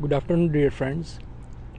Good afternoon, dear friends.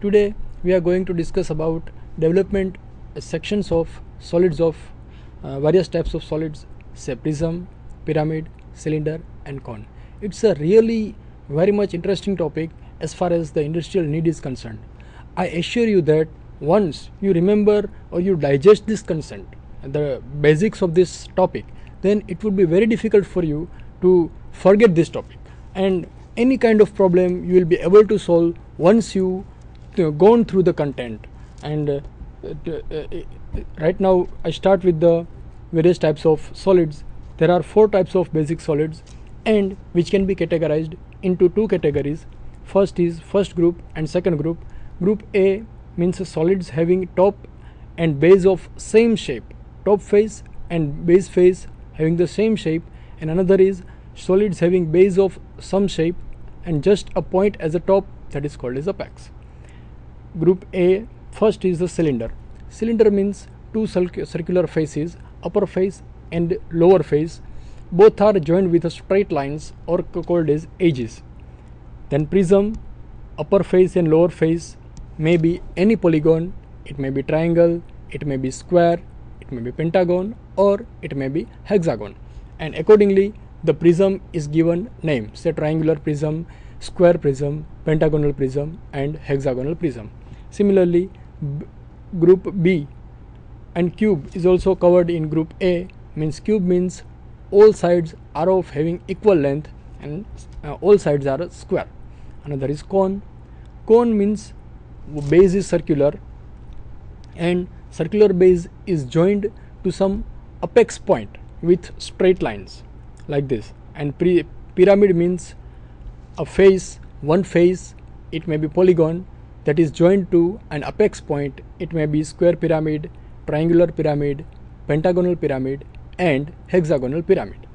Today we are going to discuss about development sections of solids of uh, various types of solids, say prism, pyramid, cylinder, and cone. It's a really very much interesting topic as far as the industrial need is concerned. I assure you that once you remember or you digest this concept, the basics of this topic, then it would be very difficult for you to forget this topic. And any kind of problem you will be able to solve once you, know, gone through the content and uh, uh, uh, right now I start with the various types of solids there are four types of basic solids and which can be categorized into two categories first is first group and second group group A means solids having top and base of same shape top face and base face having the same shape and another is solids having base of some shape and just a point as a top that is called as apex. Group A first is the cylinder. Cylinder means two circular faces, upper face and lower face. Both are joined with straight lines or called as edges. Then prism, upper face and lower face may be any polygon, it may be triangle, it may be square, it may be pentagon or it may be hexagon and accordingly the prism is given name say triangular prism square prism pentagonal prism and hexagonal prism similarly group b and cube is also covered in group a means cube means all sides are of having equal length and uh, all sides are square. Another is cone. Cone means base is circular and circular base is joined to some apex point with straight lines like this. And pre- pyramid means a face one face it may be polygon that is joined to an apex point. It may be square pyramid triangular pyramid pentagonal pyramid and hexagonal pyramid.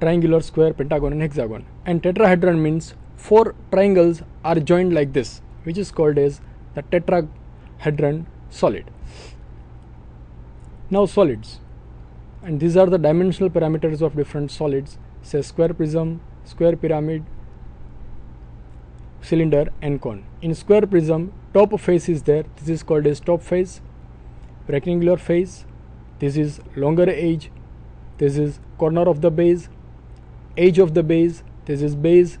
Triangular square pentagon and hexagon. And tetrahedron means four triangles are joined like this which is called as the tetrahedron solid. Now solids. And these are the dimensional parameters of different solids say square prism square pyramid cylinder and cone. In square prism top face is there. This is called as top face rectangular face this is longer edge this is corner of the base. Edge of the base. This is base.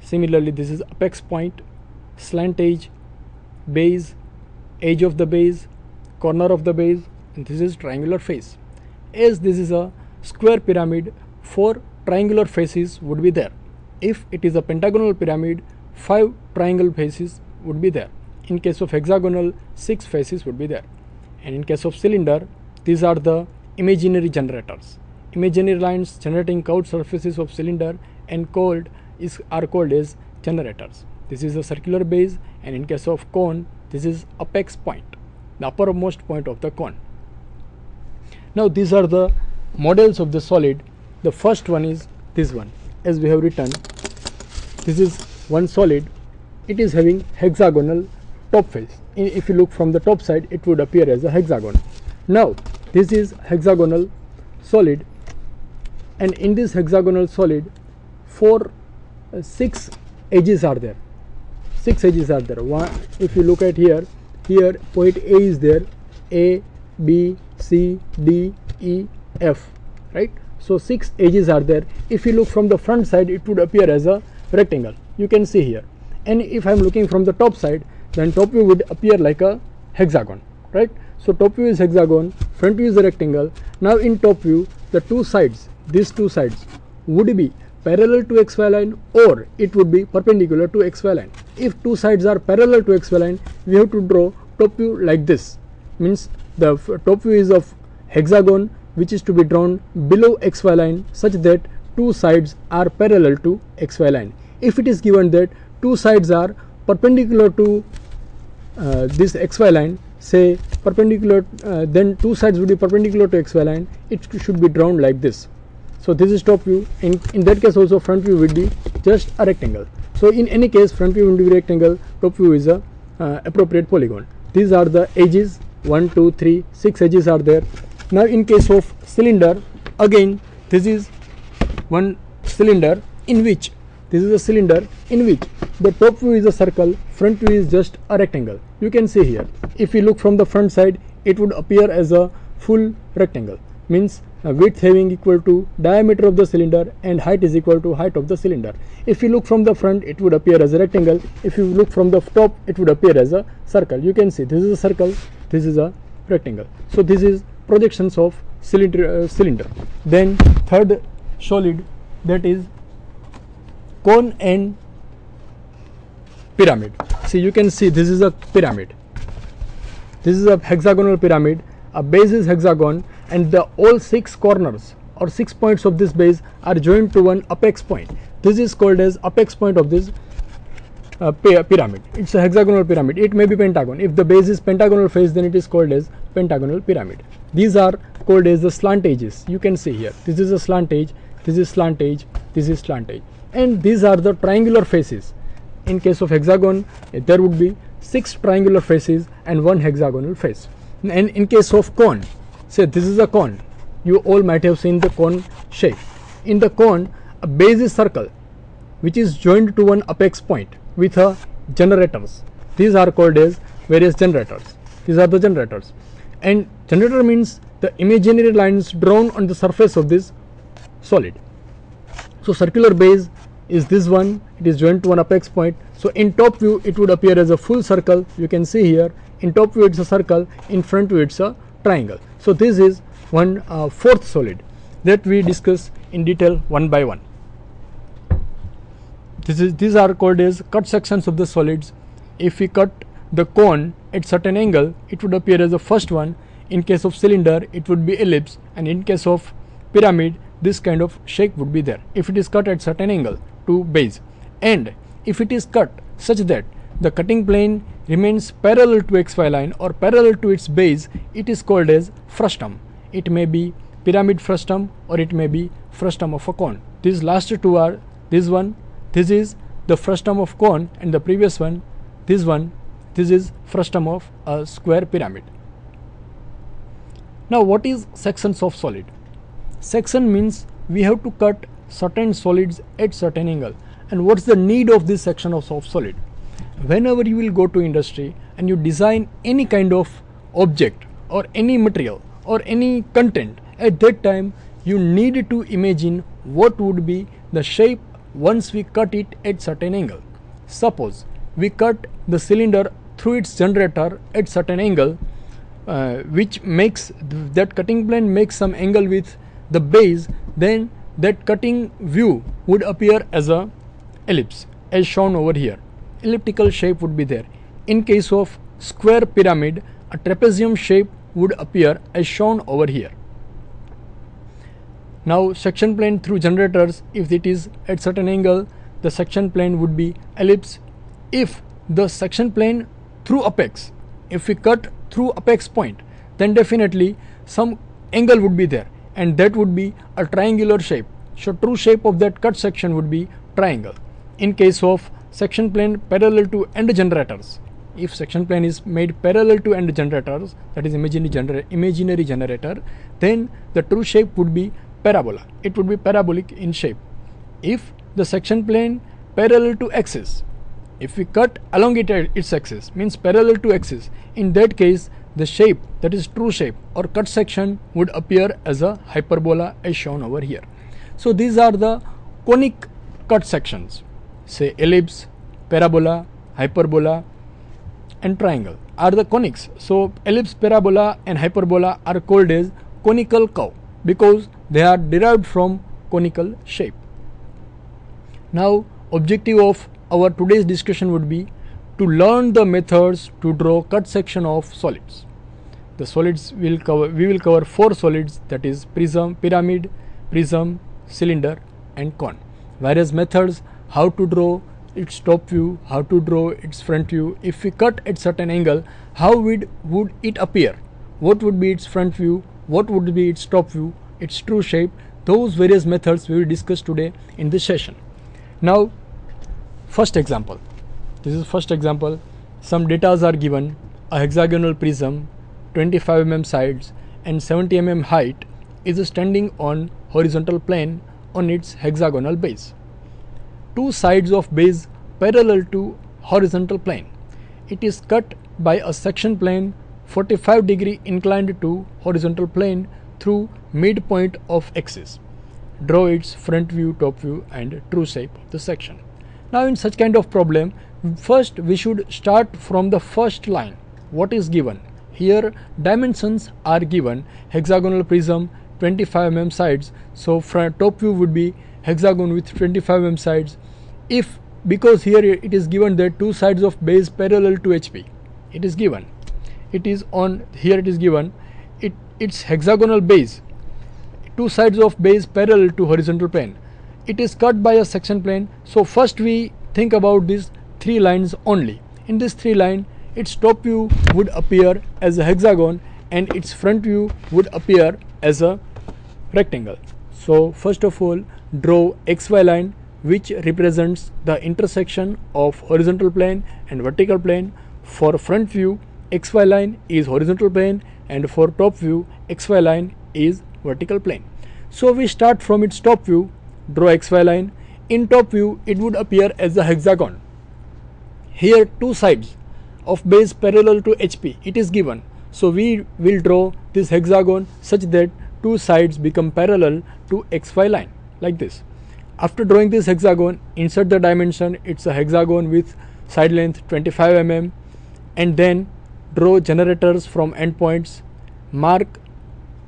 Similarly this is apex point. Slant edge base. Edge of the base. Corner of the base. And this is triangular face. As this is a square pyramid four triangular faces would be there. If it is a pentagonal pyramid five triangle faces would be there. In case of hexagonal six faces would be there. And in case of cylinder these are the imaginary generators imaginary lines generating curved surfaces of cylinder and called is are called as generators this is a circular base and in case of cone this is apex point the uppermost point of the cone now these are the models of the solid. The first one is this one as we have written. This is one solid. It is having hexagonal top face. If you look from the top side it would appear as a hexagon. Now this is hexagonal solid and in this hexagonal solid four uh, six edges are there six edges are there one if you look at here here point a is there a b C, D, E, F, right? So six edges are there. If you look from the front side, it would appear as a rectangle. You can see here. And if I am looking from the top side, then top view would appear like a hexagon, right? So top view is hexagon, front view is a rectangle. Now in top view, the two sides, these two sides would be parallel to xy line or it would be perpendicular to xy line. If two sides are parallel to xy line, we have to draw top view like this. Means the top view is of hexagon which is to be drawn below xy line such that two sides are parallel to xy line. If it is given that two sides are perpendicular to uh, this xy line say perpendicular uh, then two sides would be perpendicular to xy line it should be drawn like this. so this is top view. In in that case also front view would be just a rectangle. So in any case front view will be rectangle. Top view is a uh, appropriate polygon. These are the edges. 1 2 3 6 edges are there. Now in case of cylinder again this is one cylinder in which this is a cylinder in which the top view is a circle front view is just a rectangle. You can see here if we look from the front side it would appear as a full rectangle means width having equal to diameter of the cylinder and height is equal to height of the cylinder. If you look from the front it would appear as a rectangle, if you look from the top it would appear as a circle. You can see this is a circle, this is a rectangle. So this is projections of cylinder. Uh, cylinder. Then third solid that is cone and pyramid. See you can see this is a pyramid. This is a hexagonal pyramid. A base is hexagon and the all six corners or six points of this base are joined to one apex point. This is called as apex point of this uh, pyramid. It's a hexagonal pyramid. It may be pentagon. If the base is pentagonal face, then it is called as pentagonal pyramid. These are called as the slant edges. You can see here. This is a slant edge. This is slant edge. This is slant edge. And these are the triangular faces. In case of hexagon, there would be six triangular faces and one hexagonal face. And in case of cone, say this is a cone you all might have seen the cone shape. In the cone a base is circle which is joined to one apex point with a generators. These are called as various generators. These are the generators. And generator means the imaginary lines drawn on the surface of this solid. So circular base is this one it is joined to one apex point so in top view it would appear as a full circle you can see here in top view it's a circle in front view it's a triangle. So this is one uh, fourth solid that we discuss in detail one by one. This is these are called as cut sections of the solids. If we cut the cone at certain angle, it would appear as the first one. In case of cylinder, it would be ellipse, and in case of pyramid, this kind of shape would be there. If it is cut at certain angle to base, and if it is cut such that the cutting plane remains parallel to xy line or parallel to its base, it is called as frustum. It may be pyramid frustum or it may be frustum of a cone. These last two are this one, this is the frustum of cone and the previous one, this one, this is frustum of a square pyramid. Now what is sections of solid? Section means we have to cut certain solids at certain angle and what's the need of this section of soft solid? whenever you will go to industry and you design any kind of object or any material or any content at that time you need to imagine what would be the shape once we cut it at certain angle suppose we cut the cylinder through its generator at certain angle uh, which makes th that cutting plane makes some angle with the base then that cutting view would appear as a ellipse as shown over here elliptical shape would be there. In case of square pyramid, a trapezium shape would appear as shown over here. Now section plane through generators, if it is at certain angle, the section plane would be ellipse. If the section plane through apex, if we cut through apex point, then definitely some angle would be there and that would be a triangular shape. So true shape of that cut section would be triangle. In case of section plane parallel to end generators. If section plane is made parallel to end generators, that is imaginary, gener imaginary generator, then the true shape would be parabola. It would be parabolic in shape. If the section plane parallel to axis, if we cut along it its axis, means parallel to axis, in that case the shape that is true shape or cut section would appear as a hyperbola as shown over here. So these are the conic cut sections say ellipse, parabola, hyperbola and triangle are the conics. So ellipse, parabola and hyperbola are called as conical curve because they are derived from conical shape. Now objective of our today's discussion would be to learn the methods to draw cut section of solids. The solids will cover we will cover four solids that is prism, pyramid, prism, cylinder and cone. Various methods how to draw its top view, how to draw its front view. If we cut at certain angle, how would, would it appear? What would be its front view? What would be its top view? Its true shape? those various methods we will discuss today in this session now first example this is first example some data are given a hexagonal prism 25 mm sides and 70 mm height is standing on horizontal plane on its hexagonal base two sides of base parallel to horizontal plane it is cut by a section plane 45 degree inclined to horizontal plane through midpoint of axis. Draw its front view, top view and true shape of the section. Now in such kind of problem, first we should start from the first line. What is given? Here dimensions are given hexagonal prism 25 mm sides. So front top view would be hexagon with 25 mm sides. If because here it is given that two sides of base parallel to HP. It is given. It is on here it is given it its hexagonal base two sides of base parallel to horizontal plane it is cut by a section plane so first we think about these three lines only in this three line its top view would appear as a hexagon and its front view would appear as a rectangle so first of all draw xy line which represents the intersection of horizontal plane and vertical plane for front view xy line is horizontal plane and for top view xy line is vertical plane. So we start from its top view, draw xy line. In top view it would appear as a hexagon. Here two sides of base parallel to HP it is given. So we will draw this hexagon such that two sides become parallel to xy line like this. After drawing this hexagon insert the dimension it's a hexagon with side length 25 mm and then draw generators from endpoints, mark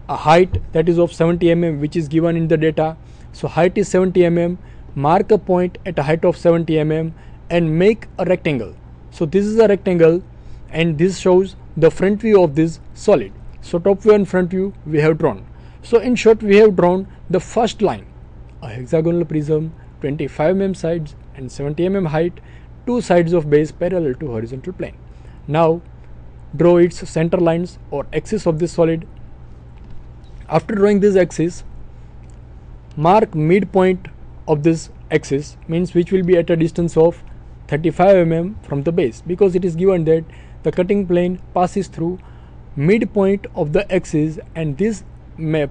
a height that is of 70 mm which is given in the data. So height is 70 mm, mark a point at a height of 70 mm and make a rectangle. So this is a rectangle and this shows the front view of this solid. So top view and front view we have drawn. So in short we have drawn the first line, a hexagonal prism, 25 mm sides and 70 mm height, two sides of base parallel to horizontal plane. Now draw its center lines or axis of this solid. After drawing this axis, mark midpoint of this axis means which will be at a distance of 35 mm from the base because it is given that the cutting plane passes through midpoint of the axis and this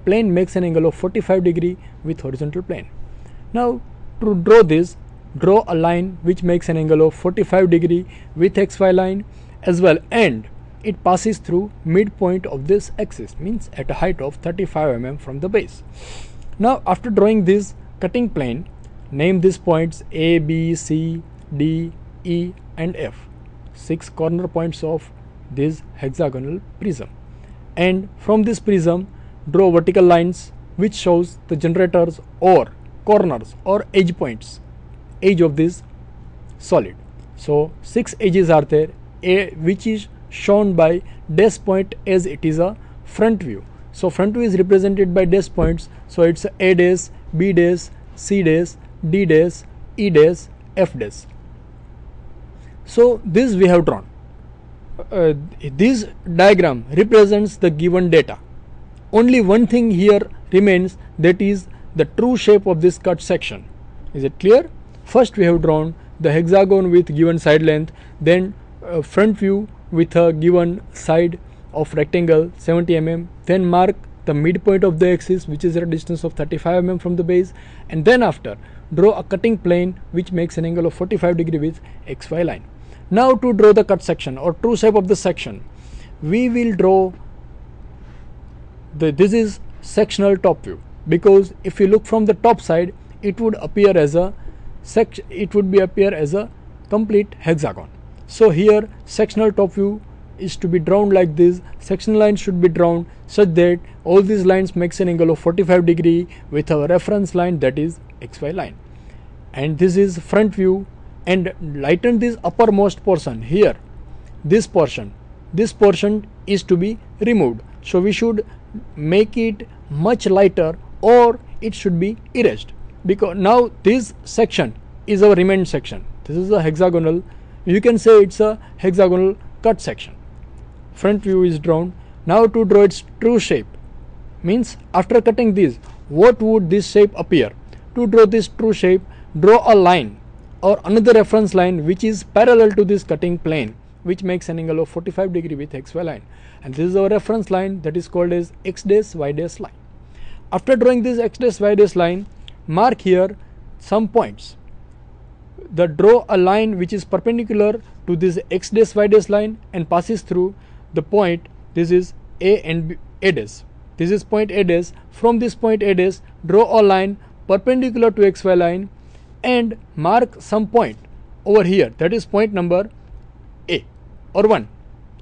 plane makes an angle of 45 degree with horizontal plane. Now to draw this draw a line which makes an angle of 45 degree with xy line as well and it passes through midpoint of this axis means at a height of 35 mm from the base. Now after drawing this cutting plane name these points A, B, C, D, E and F six corner points of this hexagonal prism and from this prism draw vertical lines which shows the generators or corners or edge points edge of this solid so six edges are there a which is shown by dash point as it is a front view. So front view is represented by dash points. So it's A dash, B dash, C dash, D dash, E dash, F dash. So this we have drawn. Uh, this diagram represents the given data. Only one thing here remains that is the true shape of this cut section. Is it clear? First we have drawn the hexagon with given side length, then uh, front view with a given side of rectangle 70 mm then mark the midpoint of the axis which is at a distance of 35 mm from the base and then after draw a cutting plane which makes an angle of 45 degree with xy line now to draw the cut section or true shape of the section we will draw the this is sectional top view. Because if you look from the top side it would appear as a sec it would be appear as a complete hexagon. So here sectional top view is to be drawn like this. Sectional line should be drawn such that all these lines makes an angle of 45 degree with our reference line that is xy line. And this is front view and lighten this uppermost portion here. This portion. This portion is to be removed. So we should make it much lighter or it should be erased. Because now this section is our remained section. This is a hexagonal. You can say it's a hexagonal cut section. Front view is drawn. Now to draw its true shape. Means after cutting this what would this shape appear? To draw this true shape, draw a line or another reference line which is parallel to this cutting plane which makes an angle of 45 degree with xy line and this is our reference line that is called as x dash y dash line. After drawing this x dash y dash line, mark here some points. The draw a line which is perpendicular to this x dash y dash line and passes through the point this is a and b, a dash. This is point a dash. From this point a dash, draw a line perpendicular to xy line and mark some point over here. That is point number a or 1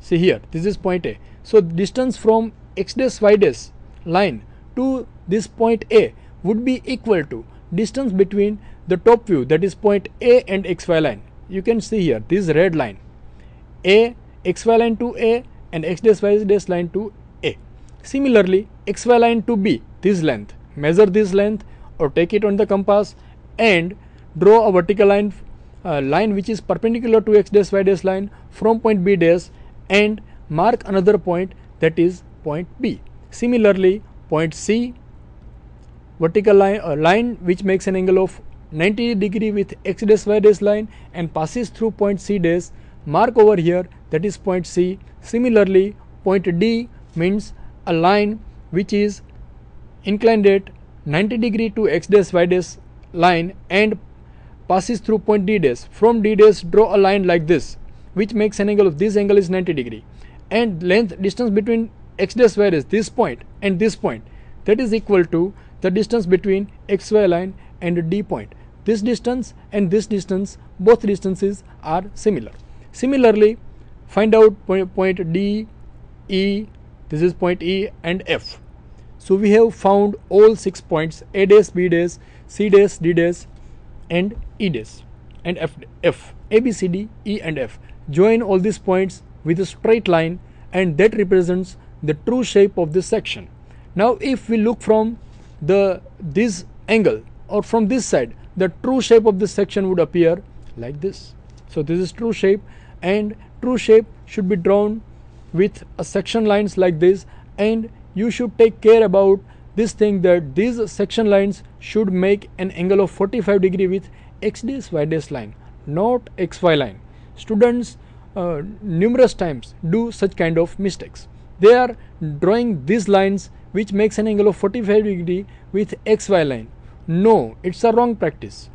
see here this is point a. So distance from x dash y dash line to this point a would be equal to distance between the top view that is point a and xy line. You can see here this red line. A xy line to a and x dash y dash line to a. Similarly xy line to b this length. Measure this length or take it on the compass and draw a vertical line uh, line which is perpendicular to x dash y dash line from point b dash and mark another point that is point b. Similarly point c vertical line a line which makes an angle of 90 degree with x dash y dash line and passes through point c dash mark over here that is point c. Similarly point d means a line which is inclined at 90 degree to x dash y dash line and passes through point d dash from d dash draw a line like this which makes an angle of this angle is 90 degree. And length distance between x dash y dash this point and this point. That is equal to the distance between xy line and d point. This distance and this distance both distances are similar. Similarly find out point, point d e this is point e and f. So we have found all six points a dash b dash c dash d dash and e dash and f f a b c d e and f. Join all these points with a straight line and that represents the true shape of this section. Now if we look from the this angle or from this side the true shape of this section would appear like this. So this is true shape and true shape should be drawn with a section lines like this and you should take care about this thing that these section lines should make an angle of 45 degree with x dash y dash line not xy line. Students uh, numerous times do such kind of mistakes. They are drawing these lines which makes an angle of 45 degree with xy line. No it's a wrong practice